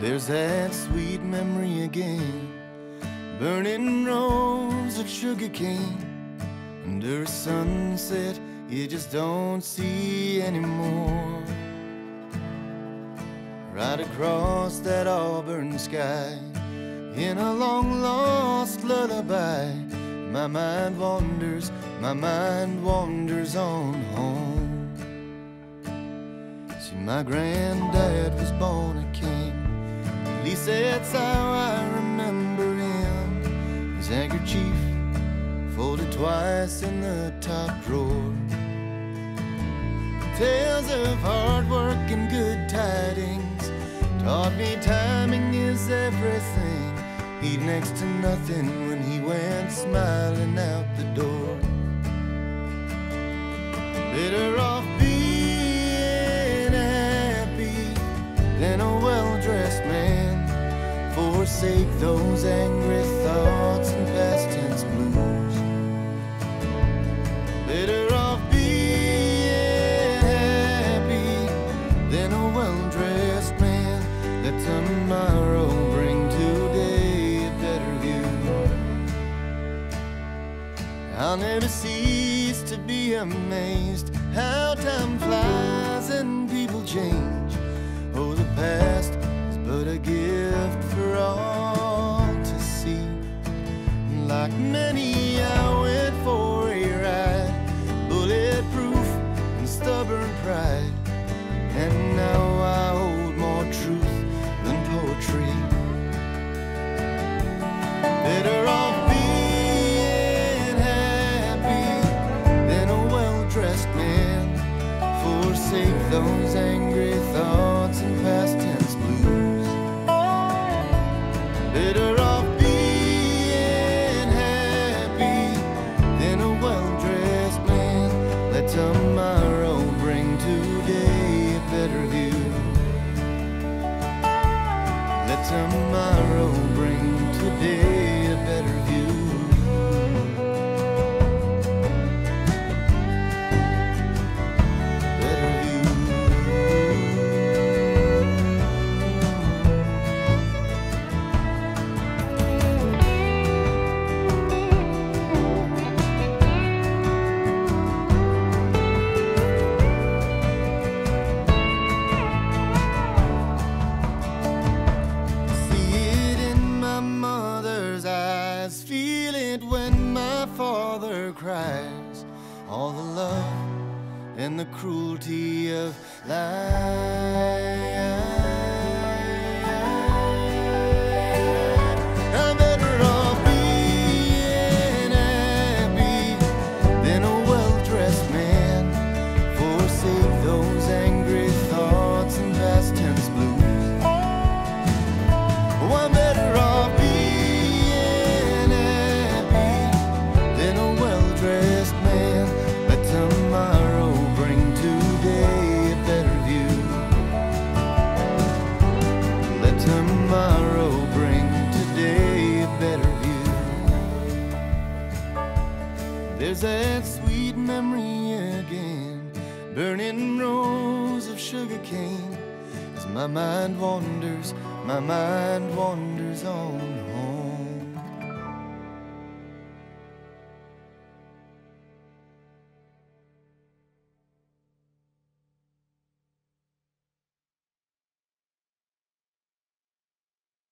There's that sweet memory again, burning rows of sugar cane under a sunset you just don't see anymore. Right across that auburn sky, in a long lost lullaby, my mind wanders, my mind wanders on home. See, my granddad was born a king. Least that's how I remember him. His handkerchief folded twice in the top drawer. Tales of hard work and good tidings taught me timing is everything. He'd next to nothing when he went smiling out the door. Better Forsake those angry thoughts and past tense blues. Better off being happy than a well dressed man. Let tomorrow bring today a better view. I'll never cease to be amazed how time flies and people change. Like many, I went for a ride, bulletproof and stubborn pride. And now I hold more truth than poetry. Better off being happy than a well dressed man. Forsake those angry tomorrow bring today a better view. Father cries. All the love and the cruelty of life. There's that sweet memory again, burning rows of sugar cane. As my mind wanders, my mind wanders on